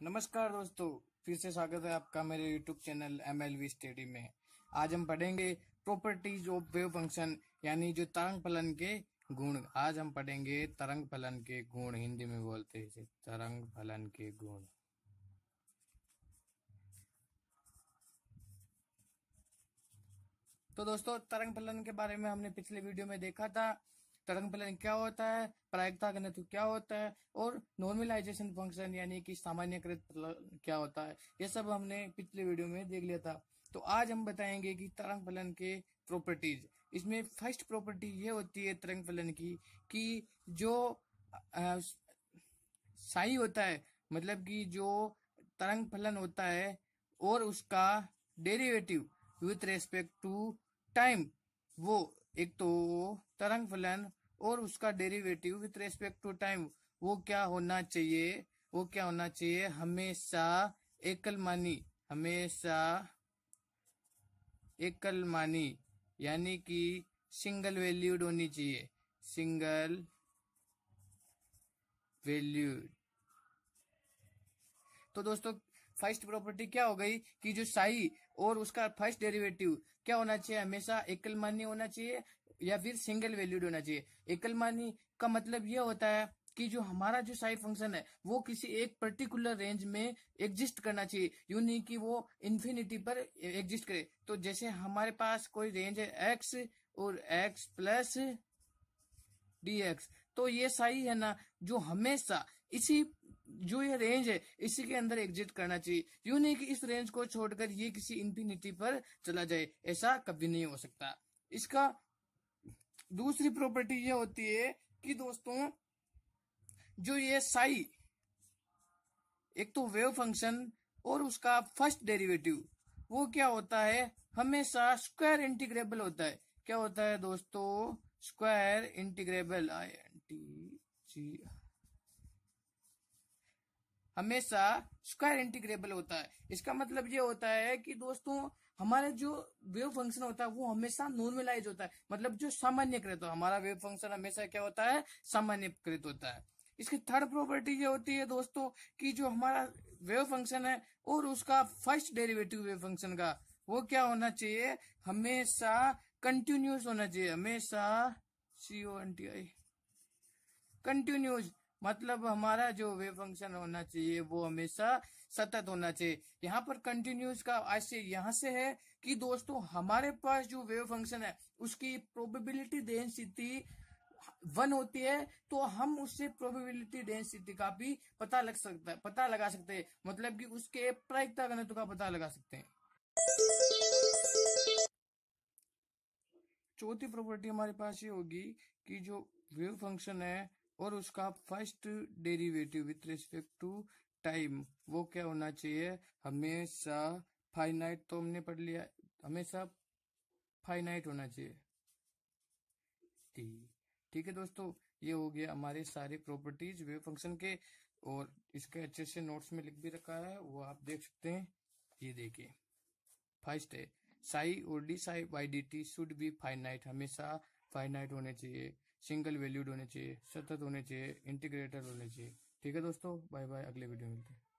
नमस्कार दोस्तों, फिर से स्वागत है आपका मेरे YouTube channel M L V study में। आज हम पढ़ेंगे प्रॉपर्टीज़ ऑफ़ वेव फ़ंक्शन यानी जो तरंग फलन के गुण। आज हम पढ़ेंगे तरंग फलन के गुण, हिंदी में बोलते हैं इसे, तरंग फलन के गुण। तो दोस्तों, तरंग फलन के बारे में हमने पिछले वीडियो में देखा था। तरंग फलन क्या होता है? प्रायिकता घनत्व क्या होता है? और नॉर्मलाइजेशन फ़ंक्शन यानी कि सामान्यकृत क्या होता है? ये सब हमने पिछले वीडियो में देख लिया था। तो आज हम बताएँगे कि तरंग फलन के प्रॉपर्टीज़ इसमें फ़र्स्ट प्रॉपर्टी ये होती है तरंग फलन की कि जो साई होता है मतलब कि जो तरंग फलन होता है और उसका derivative with respect to time वो एक तो तरंग फलन और उसका derivative with respect to time वो क्या होना चाहिए? वो क्या होना चाहिए? हमेशा एकल मानी, हमेशा एकल मानी, यानी कि सिंगल वैल्यूड होनी चाहिए। सिंगल वैल्यूड तो दोस्तों फ़र्स्ट प्रॉपर्टी क्या हो गई कि जो साई और उसका फ़र्स्ट डेरिवेटिव क्या होना चाहिए? हमेशा एकल मान्य होना चाहिए या फिर सिंगल वैल्यूड होना चाहिए? एकल मानी का मतलब यह होता है कि जो हमारा जो साइड फ़ंक्शन है, वो किसी एक पर्टिकुलर रेंज में एग्जिस्ट करना चाहिए। यू नहीं कि वो इन्फिनिटी पर एग्जिस्ट करे। तो जैसे हमारे पास कोई रेंज है एक्स और एक्स प्लस डी एक्स तो ये साई है ना, जो हमेशा इसी जो ये रेंज है, इसी के अंदर एग्जिट करना चाहिए। यू नहीं कि इस रेंज को छोड़कर ये किसी इंफिनिटी पर चला जाए, ऐसा कभी नहीं हो सकता। इसका दूसरी प्रॉपर्टी ये होती है कि दोस्तों, जो ये साई एक तो वेव फ़ंक्शन और उसका फ़र्स्ट डेरिवेटिव वो क्या होता है? हमेशा स्क्वायर इंटीग्रेबल होता है। क्या होता है दोस्तों? Square integrable I N T G हमेशा स्क्वायर इंटीग्रेबल होता है। इसका मतलब ये होता है कि दोस्तों, हमारा जो वेव फ़ंक्शन होता है, वो हमेशा नॉर्मलाइज होता है। मतलब जो सामान्यकृत हो, हमारा वेव फ़ंक्शन हमेशा क्या होता है? सामान्यकृत होता है। इसकी थर्ड प्रॉपर्टी ये होती है दोस्तों, कि जो हमारा वेव फ़ंक्शन है और उसका फ़र्स्ट डेरिवेटिव वेव फ़ंक्शन का, वो क्या होना चाहिए? हमेशा कंटिन्यूस होना चाहिए। हमेशा C O N T I continuous मतलब हमारा जो वेव फ़ंक्शन होना चाहिए, वो हमेशा सतत होना चाहिए। यहाँ पर कंटिन्यूस का ऐसे यहाँ से है कि दोस्तों, हमारे पास जो वेव फ़ंक्शन है, उसकी प्रोबेबिलिटी डेंसिटी वन होती है तो हम उससे प्रोबेबिलिटी डेंसिटी का भी पता लग सकता है पता लगा सकते हैं। मतलब कि उसके प्रायिकता घनत्व का पता लगा सकते हैं। चौथी प्रॉपर्टी हमारे पास ये होगी कि जो वेव फ़ंक्शन है और उसका first derivative with respect to time, वो क्या होना चाहिए? हमेशा फाइनाइट तो हमने पढ़ लिया, हमेशा फाइनाइट होना चाहिए। ठीक है दोस्तों, ये हो गया हमारे सारे प्रॉपर्टीज़ वेव फ़ंक्शन के, और इसके अच्छे से नोट्स में लिख भी रखा है, वो आप देख सकते हैं। ये देखिए फ़र्स्ट है साई और d psi by d t should be finite हमेशा फाइनाइट होने चाहिए। सिंगल वैल्यूड होने चाहिए, सतत होने चाहिए, इंटीग्रेटर होने चाहिए। ठीक है दोस्तों, बाय बाय, अगले वीडियो मिलते हैं।